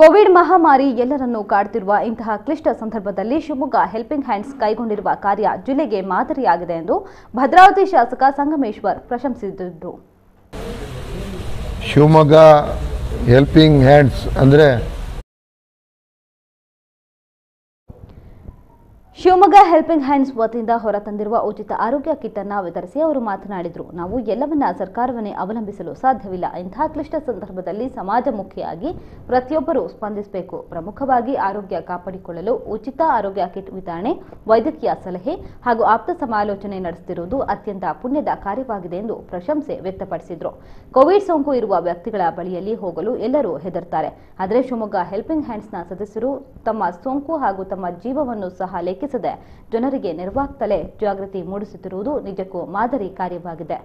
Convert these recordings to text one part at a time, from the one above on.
Covid ಮಹಾಮಾರಿ ಎಲ್ಲರನ್ನೂ ಕಾಡ್ತಿರುವ ಇಂತಹ ಕ್ಲಿಷ್ಟ ಸಂದರ್ಭದಲ್ಲಿ ಶಿವಮೊಗ್ಗ ಹೆಲ್ಪಿಂಗ್ ಹ್ಯಾಂಡ್ಸ್ ಕೈಗೊಂಡಿರುವ ಕಾರ್ಯ ಜಿಲ್ಲೆಗೆ ಮಾದರಿಯಾಗಿದೆ ಎಂದು ಭದ್ರಾವತಿ ಶಾಸಕ ಸಂಗಮೇಶ್ವರ್ ಪ್ರಶಂಸಿಸಿದರು. ಶಿವಮೊಗ್ಗ ಹೆಲ್ಪಿಂಗ್ ಹ್ಯಾಂಡ್ಸ್ ಅಂದರೆ ಶಿವಮೊಗ್ಗ ಹೆಲ್ಪಿಂಗ್ ಹ್ಯಾಂಡ್ಸ್ ವತಿಯಿಂದ ಹೊರತಂದಿರುವ ಉಚಿತ ಆರೋಗ್ಯ ಕಿಟ್ ಅನ್ನು ವಿತರಿಸಿ ಅವರು ಮಾತನಾಡಿದರು. ನಾವು ಎಲ್ಲವನ್ನ ಸರ್ಕಾರವನ್ನೇ ಅವಲಂಬಿಸಲು ಸಾಧ್ಯವಿಲ್ಲ. ಇಂತಹ ಕ್ಲಿಷ್ಟ ಸಂದರ್ಭದಲ್ಲಿ ಸಮಾಜಮುಖಿಯಾಗಿ ಪ್ರತಿಯೊಬ್ಬರೂ ಸ್ಪಂದಿಸಬೇಕು. ಪ್ರಮುಖವಾಗಿ ಆರೋಗ್ಯ ಕಾಪಾಡಿಕೊಳ್ಳಲು ಉಚಿತ ಆರೋಗ್ಯ ಕಿಟ್ ವಿತರಣೆ, ವೈದ್ಯಕೀಯ ಸಲಹೆ ಹಾಗೂ ಆಪ್ತ ಸಮಾಲೋಚನೆ ನಡೆಸುತ್ತಿರುವುದು ಅತ್ಯಂತ ಪುಣ್ಯದ ಕಾರ್ಯವಾಗಿದೆ ಎಂದು ಪ್ರಶಂಸೆ ವ್ಯಕ್ತಪಡಿಸಿದರು. ಕೋವಿಡ್ ಸೋಂಕು ಇರುವ ವ್ಯಕ್ತಿಗಳ ಬಳಿಯಲ್ಲಿ ಹೋಗಲು ಎಲ್ಲರೂ ಹೆದರ್ತಾರೆ. ಆದರೆ ಶಿವಮೊಗ್ಗ ಹೆಲ್ಪಿಂಗ್ ಹ್ಯಾಂಡ್ಸ್ನ ಸದಸ್ಯರು ತಮ್ಮ ಸೋಂಕು ಹಾಗೂ ತಮ್ಮ ಜೀವವನ್ನು ಸಹ ಲೆಕ್ಕಿಸದೆ ಜನರಿಗೆ ನೆರವಾಗ್ತಲೇ ಜಾಗೃತಿ ಮೂಡಿಸುತ್ತಿರುವುದು ನಿಜಕ್ಕೂ ಮಾದರಿ ಕಾರ್ಯವಾಗಿದೆ.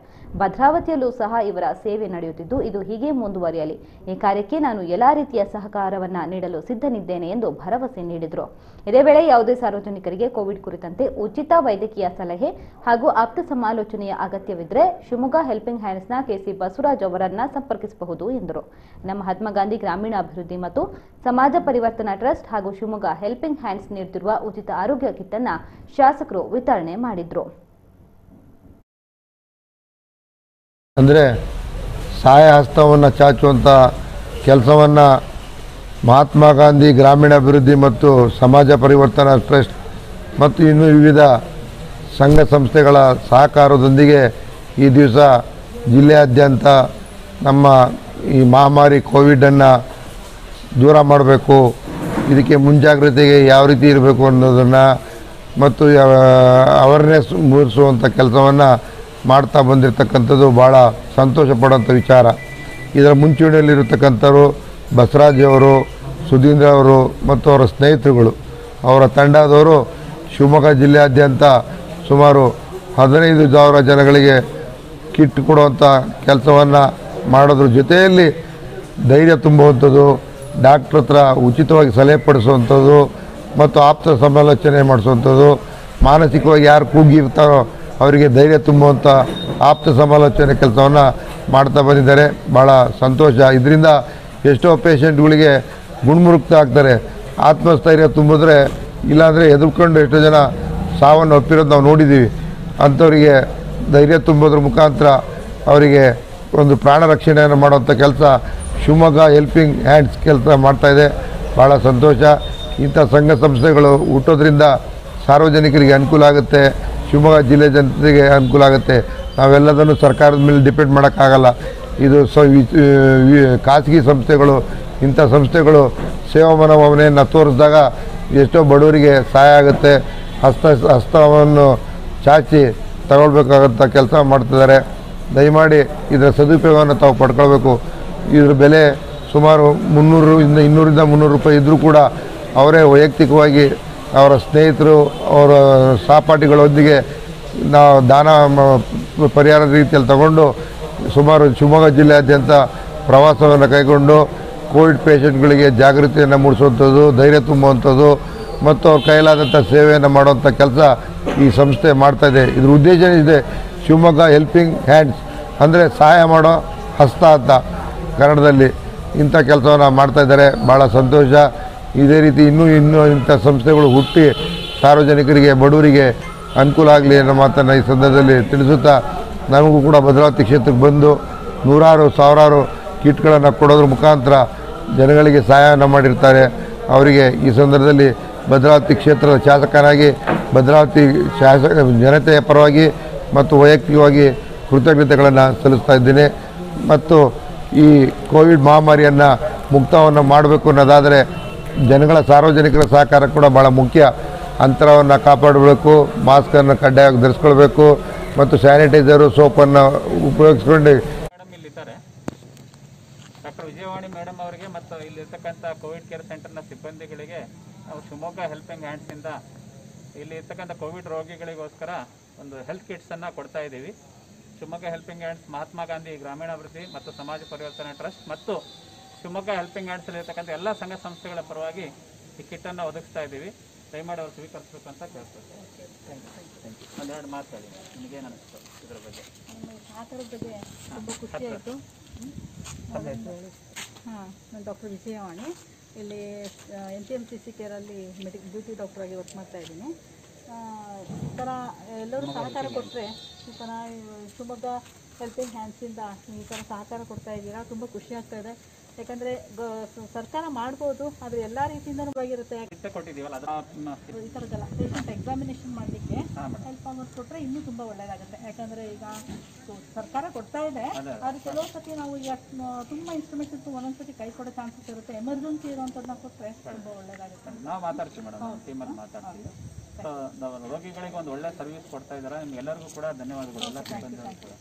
ಭದ್ರಾವತಿಯಲ್ಲೂ ಸಹ ಇವರ ಸೇವೆ ನಡೆಯುತ್ತಿದ್ದು, ಇದು ಹೀಗೆ ಮುಂದುವರಿಯಲಿ. ಈ ಕಾರ್ಯಕ್ಕೆ ನಾನು ಎಲ್ಲಾ ರೀತಿಯ ಸಹಕಾರವನ್ನ ನೀಡಲು ಸಿದ್ಧನಿದ್ದೇನೆ ಎಂದು ಭರವಸೆ ನೀಡಿದರು. ಇದೇ ವೇಳೆ ಯಾವುದೇ ಸಾರ್ವಜನಿಕರಿಗೆ ಕೋವಿಡ್ ಕುರಿತಂತೆ ಉಚಿತ ವೈದ್ಯಕೀಯ ಸಲಹೆ ಹಾಗೂ ಆಪ್ತ ಸಮಾಲೋಚನೆಯ ಅಗತ್ಯವಿದ್ದರೆ ಶಿವಮೊಗ್ಗ ಹೆಲ್ಪಿಂಗ್ ಹ್ಯಾಂಡ್ಸ್ನ ಕೆಸಿ ಬಸವರಾಜ್ ಅವರನ್ನ ಸಂಪರ್ಕಿಸಬಹುದು ಎಂದರು. ನಮ್ಮ ಮಹಾತ್ಮ ಗಾಂಧಿ ಗ್ರಾಮೀಣಾಭಿವೃದ್ಧಿ ಮತ್ತು ಸಮಾಜ ಪರಿವರ್ತನಾ ಟ್ರಸ್ಟ್ ಹಾಗೂ ಶಿವಮೊಗ್ಗ ಹೆಲ್ಪಿಂಗ್ ಹ್ಯಾಂಡ್ಸ್ ನೀಡುತ್ತಿರುವ ಉಚಿತ ಆರೋಗ್ಯ ಕಿಟ್ ಅನ್ನ ಶಾಸಕರು ವಿತರಣೆ ಮಾಡಿದ್ರು. ಅಂದರೆ ಸಹಾಯ ಹಸ್ತವನ್ನು ಚಾಚುವಂಥ ಕೆಲಸವನ್ನು ಮಹಾತ್ಮ ಗಾಂಧಿ ಗ್ರಾಮೀಣಾಭಿವೃದ್ಧಿ ಮತ್ತು ಸಮಾಜ ಪರಿವರ್ತನಾ ಟ್ರಸ್ಟ್ ಮತ್ತು ಇನ್ನೂ ವಿವಿಧ ಸಂಘ ಸಂಸ್ಥೆಗಳ ಸಹಕಾರದೊಂದಿಗೆ ಈ ದಿವಸ ಜಿಲ್ಲೆಯಾದ್ಯಂತ ನಮ್ಮ ಈ ಮಹಾಮಾರಿ ಕೋವಿಡನ್ನು ದೂರ ಮಾಡಬೇಕು. ಇದಕ್ಕೆ ಮುಂಜಾಗ್ರತೆಗೆ ಯಾವ ರೀತಿ ಇರಬೇಕು ಅನ್ನೋದನ್ನು ಮತ್ತು ಅವೇರ್ನೆಸ್ ಮೂಡಿಸುವಂಥ ಕೆಲಸವನ್ನು ಮಾಡ್ತಾ ಬಂದಿರತಕ್ಕಂಥದ್ದು ಭಾಳ ಸಂತೋಷ ಪಡುವಂಥ ವಿಚಾರ. ಇದರ ಮುಂಚೂಣಿಯಲ್ಲಿರತಕ್ಕಂಥವರು ಬಸವರಾಜ್ ಅವರು, ಸುಧೀಂದ್ರ ಅವರು ಮತ್ತು ಅವರ ಸ್ನೇಹಿತರುಗಳು. ಅವರ ತಂಡದವರು ಶಿವಮೊಗ್ಗ ಜಿಲ್ಲೆಯಾದ್ಯಂತ ಸುಮಾರು ಹದಿನೈದು ಸಾವಿರ ಜನಗಳಿಗೆ ಕಿಟ್ ಕೊಡುವಂಥ ಕೆಲಸವನ್ನು ಮಾಡೋದ್ರ ಜೊತೆಯಲ್ಲಿ ಧೈರ್ಯ ತುಂಬುವಂಥದ್ದು ಡಾಕ್ಟ್ರ್ ಹತ್ರ ಉಚಿತವಾಗಿ ಸಲಹೆ ಪಡಿಸುವಂಥದ್ದು ಮತ್ತು ಆಪ್ತ ಸಮಾಲೋಚನೆ ಮಾಡಿಸುವಂಥದ್ದು, ಮಾನಸಿಕವಾಗಿ ಯಾರು ಕೂಗಿರ್ತಾರೋ ಅವರಿಗೆ ಧೈರ್ಯ ತುಂಬುವಂಥ ಆಪ್ತ ಸಮಾಲೋಚನೆ ಕೆಲಸವನ್ನು ಮಾಡ್ತಾ ಬಂದಿದ್ದಾರೆ. ಭಾಳ ಸಂತೋಷ. ಇದರಿಂದ ಎಷ್ಟೋ ಪೇಷಂಟ್ಗಳಿಗೆ ಗುಣಮುಕ್ತ ಆಗ್ತಾರೆ. ಆತ್ಮಸ್ಥೈರ್ಯ ತುಂಬಿದ್ರೆ ಇಲ್ಲಾಂದರೆ ಎದುರ್ಕೊಂಡು ಎಷ್ಟೋ ಜನ ಸಾವನ್ನು ಒಪ್ಪಿರೋದು ನಾವು ನೋಡಿದ್ದೀವಿ. ಅಂಥವರಿಗೆ ಧೈರ್ಯ ತುಂಬೋದ್ರ ಮುಖಾಂತರ ಅವರಿಗೆ ಒಂದು ಪ್ರಾಣ ರಕ್ಷಣೆಯನ್ನು ಮಾಡುವಂಥ ಕೆಲಸ ಶಿವಮೊಗ್ಗ ಹೆಲ್ಪಿಂಗ್ ಹ್ಯಾಂಡ್ಸ್ ಕೆಲಸ ಮಾಡ್ತಾಯಿದೆ ಭಾಳ ಸಂತೋಷ. ಇಂಥ ಸಂಘ ಸಂಸ್ಥೆಗಳು ಹುಟ್ಟೋದ್ರಿಂದ ಸಾರ್ವಜನಿಕರಿಗೆ ಅನುಕೂಲ ಆಗುತ್ತೆ. ಶಿವಮೊಗ್ಗ ಜಿಲ್ಲೆ ಜನತೆಗೆ ಅನುಕೂಲ ಆಗುತ್ತೆ. ನಾವೆಲ್ಲದನ್ನು ಸರ್ಕಾರದ ಮೇಲೆ ಡಿಪೆಂಡ್ ಮಾಡೋಕ್ಕಾಗಲ್ಲ. ಇದು ಸ ಖಾಸಗಿ ಸಂಸ್ಥೆಗಳು, ಇಂಥ ಸಂಸ್ಥೆಗಳು ಸೇವಾ ಮನೋಭಾವನೆಯನ್ನು ತೋರಿಸಿದಾಗ ಎಷ್ಟೋ ಬಡವರಿಗೆ ಸಹಾಯ ಆಗುತ್ತೆ. ಹಸ್ತ ಹಸ್ತವನ್ನು ಚಾಚಿ ತಗೊಳ್ಬೇಕಾಗಂಥ ಕೆಲಸ ಮಾಡ್ತಿದ್ದಾರೆ. ದಯಮಾಡಿ ಇದರ ಸದುಪಯೋಗವನ್ನು ತಾವು ಪಡ್ಕೊಳ್ಬೇಕು. ಇದ್ರ ಬೆಲೆ ಸುಮಾರು ಮುನ್ನೂರು ಇಂದ ಇನ್ನೂರಿಂದ ಮುನ್ನೂರು ರೂಪಾಯಿ ಇದ್ದರೂ ಕೂಡ ಅವರೇ ವೈಯಕ್ತಿಕವಾಗಿ ಅವರ ಸ್ನೇಹಿತರು, ಅವರ ಸಹಪಾಠಿಗಳೊಂದಿಗೆ ನಾವು ದಾನ ಪರಿಹಾರ ರೀತಿಯಲ್ಲಿ ತಗೊಂಡು ಸುಮಾರು ಶಿವಮೊಗ್ಗ ಜಿಲ್ಲೆಯಾದ್ಯಂತ ಪ್ರವಾಸವನ್ನು ಕೈಗೊಂಡು ಕೋವಿಡ್ ಪೇಷಂಟ್ಗಳಿಗೆ ಜಾಗೃತಿಯನ್ನು ಮೂಡಿಸುವಂಥದ್ದು, ಧೈರ್ಯ ತುಂಬುವಂಥದ್ದು ಮತ್ತು ಅವ್ರ ಕೈಲಾದಂಥ ಸೇವೆಯನ್ನು ಮಾಡುವಂಥ ಕೆಲಸ ಈ ಸಂಸ್ಥೆ ಮಾಡ್ತಾಯಿದೆ ಇದ್ರ ಉದ್ದೇಶ ಇದೆ ಶಿವಮೊಗ್ಗ ಹೆಲ್ಪಿಂಗ್ ಹ್ಯಾಂಡ್ಸ್ ಅಂದರೆ ಸಹಾಯ ಮಾಡೋ ಹಸ್ತ ಅಂತ. ಕನ್ನಡದಲ್ಲಿ ಇಂಥ ಕೆಲಸವನ್ನು ಮಾಡ್ತಾಯಿದ್ದಾರೆ ಭಾಳ ಸಂತೋಷ. ಇದೇ ರೀತಿ ಇನ್ನೂ ಇನ್ನೂ ಇಂಥ ಸಂಸ್ಥೆಗಳು ಹುಟ್ಟಿ ಸಾರ್ವಜನಿಕರಿಗೆ, ಬಡವರಿಗೆ ಅನುಕೂಲ ಆಗಲಿ ಅನ್ನೋ ಮಾತನ್ನು ಈ ಸಂದರ್ಭದಲ್ಲಿ ತಿಳಿಸುತ್ತಾ ನಮಗೂ ಕೂಡ ಭದ್ರಾವತಿ ಕ್ಷೇತ್ರಕ್ಕೆ ಬಂದು ನೂರಾರು, ಸಾವಿರಾರು ಕಿಟ್ಗಳನ್ನು ಕೊಡೋದ್ರ ಮುಖಾಂತರ ಜನಗಳಿಗೆ ಸಹಾಯವನ್ನು ಮಾಡಿರ್ತಾರೆ. ಅವರಿಗೆ ಈ ಸಂದರ್ಭದಲ್ಲಿ ಭದ್ರಾವತಿ ಕ್ಷೇತ್ರದ ಶಾಸಕನಾಗಿ, ಭದ್ರಾವತಿ ಶಾಸಕ ಜನತೆಯ ಪರವಾಗಿ ಮತ್ತು ವೈಯಕ್ತಿಕವಾಗಿ ಕೃತಜ್ಞತೆಗಳನ್ನು ಸಲ್ಲಿಸ್ತಾ ಇದ್ದೀನಿ. ಮತ್ತು ಈ ಕೋವಿಡ್ ಮಹಾಮಾರಿಯನ್ನು ಮುಕ್ತವನ್ನು ಮಾಡಬೇಕು ಅನ್ನೋದಾದರೆ ಜನಗಳ ಸಾರ್ವಜನಿಕರ ಸಹಕಾರ ಕೂಡ ಭಾಳ ಮುಖ್ಯ. ಅಂತರವನ್ನು ಕಾಪಾಡಬೇಕು, ಮಾಸ್ಕನ್ನು ಕಡ್ಡಾಯವಾಗಿ ಧರಿಸ್ಕೊಳ್ಬೇಕು ಮತ್ತು ಸ್ಯಾನಿಟೈಸರು, ಸೋಪನ್ನು ಉಪಯೋಗಿಸ್ಕೊಂಡು ಡಾಕ್ಟರ್ ವಿಜಯವಾಣಿ ಮೇಡಮ್ ಅವರಿಗೆ ಮತ್ತು ಇಲ್ಲಿರ್ತಕ್ಕಂಥ ಕೋವಿಡ್ ಕೇರ್ ಸೆಂಟರ್ನ ಸಿಬ್ಬಂದಿಗಳಿಗೆ ನಾವು ಶಿವಮೊಗ್ಗ ಹೆಲ್ಪಿಂಗ್ ಹ್ಯಾಂಡ್ಸಿಂದ ಇಲ್ಲಿ ಇರ್ತಕ್ಕಂಥ ಕೋವಿಡ್ ರೋಗಿಗಳಿಗೋಸ್ಕರ ಒಂದು ಹೆಲ್ತ್ ಕಿಟ್ಸನ್ನು ಕೊಡ್ತಾ ಇದ್ದೀವಿ. ಶಿವಮೊಗ್ಗ ಹೆಲ್ಪಿಂಗ್ ಹ್ಯಾಂಡ್ಸ್ ಮಹಾತ್ಮ ಗಾಂಧಿ ಗ್ರಾಮೀಣಾಭಿವೃದ್ಧಿ ಮತ್ತು ಸಮಾಜ ಪರಿವರ್ತನೆ ಟ್ರಸ್ಟ್ ಮತ್ತು ಶಿವಮೊಗ್ಗ ಹೆಲ್ಪಿಂಗ್ ಹ್ಯಾಂಡ್ಸಲ್ಲಿ ಇರ್ತಕ್ಕಂಥ ಎಲ್ಲ ಸಂಘ ಸಂಸ್ಥೆಗಳ ಪರವಾಗಿ ಈ ಕಿಟ್ಟನ್ನು ಒದಗಿಸ್ತಾ ಇದ್ದೀವಿ. ದಯಮಾಡಿ ಅವರು ಸ್ವೀಕರಿಸಬೇಕು ಅಂತ ಕೇಳ್ತಾರೆ ಒಂದೆರಡು ಮಾತಾಡಿ. ನಿಮಗೆ ಅನಿಸ್ತು ಇದ್ರ ಬಗ್ಗೆ? ಖುಷಿ ಆಯಿತು. ಹಾಂ ನಾನು ಡಾಕ್ಟರ್ ವಿಜಯವಾಣಿ. ಇಲ್ಲಿ N T M C C ಕೇರಲ್ಲಿ ಮೆಡಿ ಡ್ಯೂಟಿ ಡಾಕ್ಟ್ರಾಗಿ ವರ್ಕ್ ಮಾಡ್ತಾ ಇದ್ದೀನಿ. ಈ ಥರ ಎಲ್ಲರೂ ಸಹಕಾರ ಕೊಟ್ಟರೆ ಈ ಥರ ಶಿವಮೊಗ್ಗ ಹೆಲ್ಪಿಂಗ್ ಹ್ಯಾಂಡ್ಸಿಂದ ಈ ಥರ ಸಹಕಾರ ಕೊಡ್ತಾ ಇದ್ದೀರಾ? ತುಂಬ ಖುಷಿ ಆಗ್ತಾ ಇದೆ. ಯಾಕಂದರೆ ಸರ್ಕಾರ ಮಾಡ್ಬೋದು ಆದ್ರೆ ಎಲ್ಲಾ ರೀತಿಯಿಂದನು ಆಗಿರುತ್ತೆ ಈ ತರದಲ್ಲ ಪೇಷಂಟ್ ಎಕ್ಸಾಮಿನೇಷನ್ ಮಾಡಲಿಕ್ಕೆ ಹೆಲ್ಪ್ ಆಗೋದು ಕೊಟ್ರೆ ಇನ್ನೂ ತುಂಬಾ ಒಳ್ಳೇದಾಗುತ್ತೆ. ಯಾಕಂದ್ರೆ ಈಗ ಸರ್ಕಾರ ಕೊಡ್ತಾ ಇದೆ ಆದ್ರೆ ಕೆಲವು ಸತಿ ನಾವು ಈಗ ತುಂಬಾ ಇನ್ಸ್ಟ್ರೂಮೆಂಟ್ಸ್ ಇತ್ತು ಒಂದೊಂದು ಸತಿ ಕೈ ಕೊಡೋ ಚಾನ್ಸಸ್ ಇರುತ್ತೆ. ಎಮರ್ಜೆನ್ಸಿ ಇರುವಂತದನ್ನ ಕೊಟ್ರೆ ತುಂಬಾ ಒಳ್ಳೇದಾಗುತ್ತೆ. ನಾವು ಮಾತಾಡ್ತೀವಿ ಮೇಡಮ್ ರೋಗಿಗಳಿಗೆ ಒಂದು ಒಳ್ಳೆ ಸರ್ವಿಸ್ ಕೊಡ್ತಾ ಇದ್ದಾರೆ. ನಿಮ್ಗೆಲ್ಲರಿಗೂ ಕೂಡ ಧನ್ಯವಾದಗಳು.